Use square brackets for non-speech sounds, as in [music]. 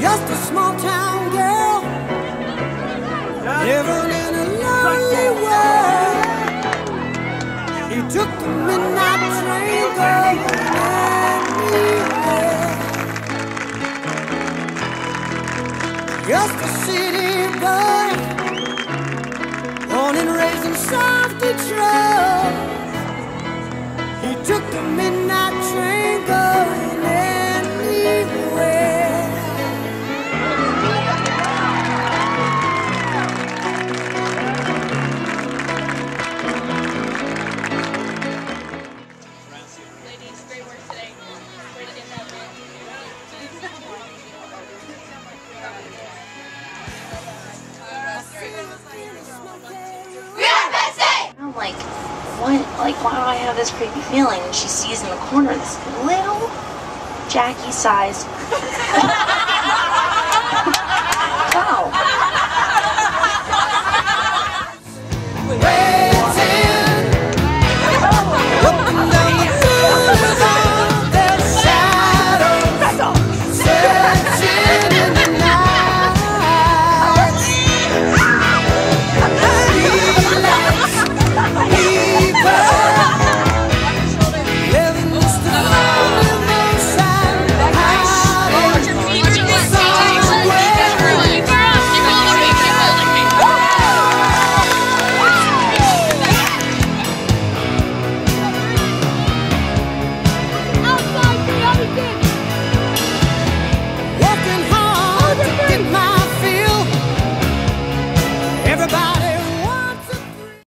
Just a small town girl living in a lonely world. He took the midnight train going anywhere. Just a city boy, born and raised in South Detroit. Like, what? Like, why do I have this creepy feeling? And she sees in the corner this little Jackie sized [laughs]